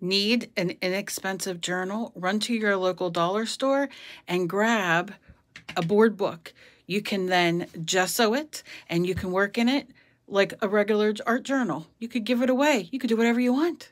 need an inexpensive journal, run to your local dollar store and grab a board book. You can then gesso it and you can work in it like a regular art journal. You could give it away. You could do whatever you want.